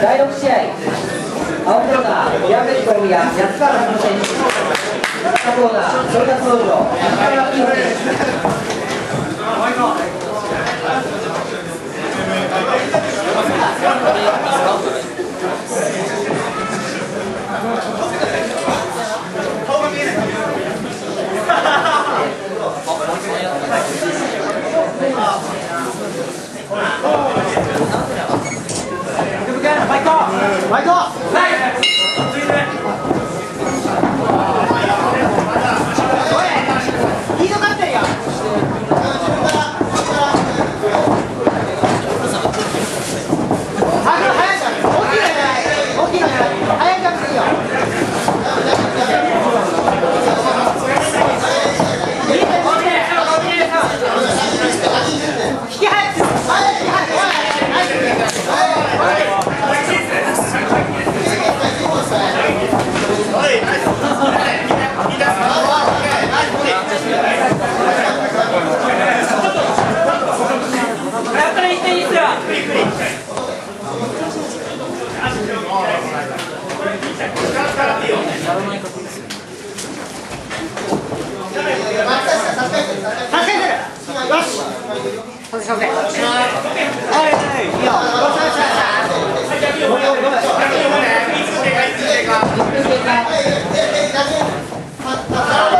第6試合青コーナー宮崎工や安川の選手赤コーナー正月道場安川清選手ファイト稍等。哎呀，我参？个？个？好好好。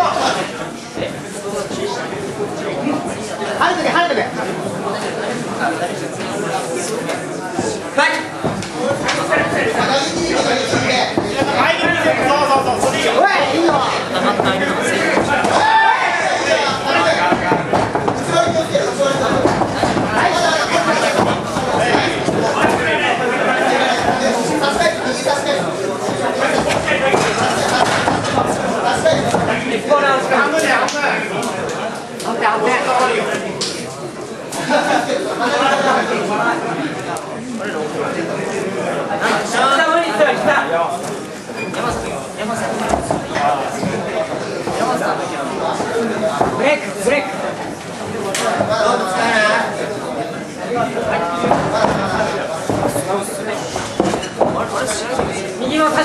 レックブレイク右いく。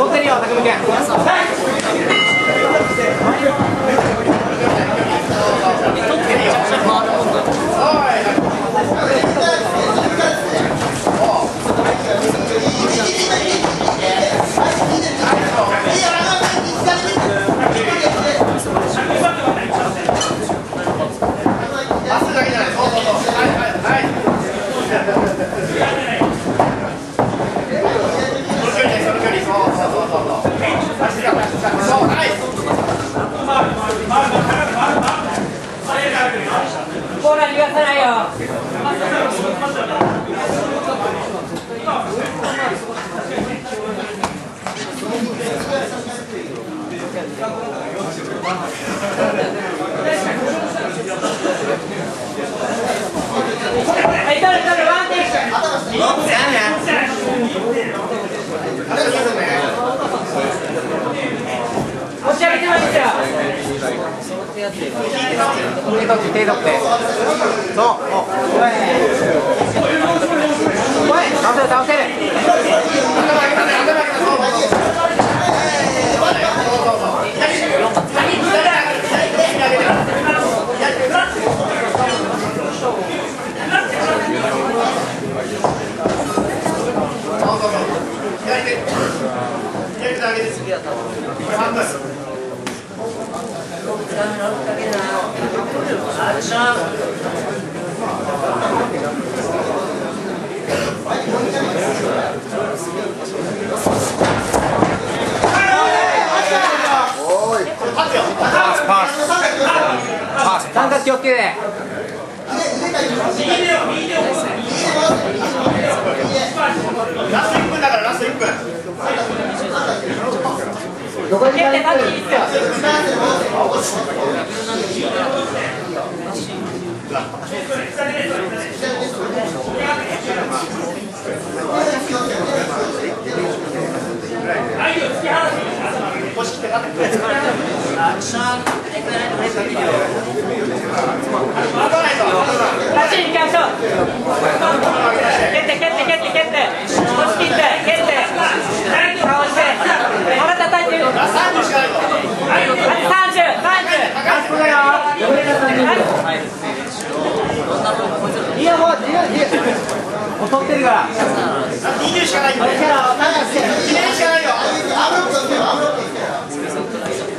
取ってるよ、匠君。手取って手取ってそう。おおい倒せる倒せるラスト1分だからラスト1分。シュに行きましょう蹴って蹴って蹴って蹴って押し切って蹴って倒してまた叩いてるあ30しかないと3030あそこだよ残り時間3分いやもう自由自由もう取ってるから。20しかないよキャラをなんかして記念しかないよ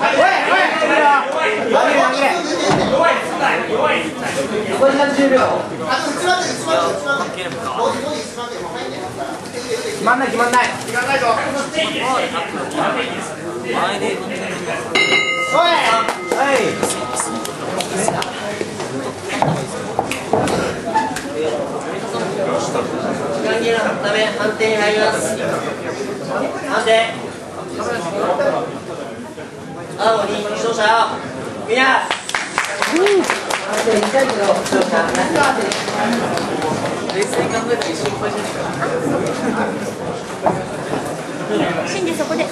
おいおい投げろ投げれ投げれ残り30秒決まんない決まんない時間ないぞ判定青に勝者みんな判定2回目の勝者。安川選手シンジそこで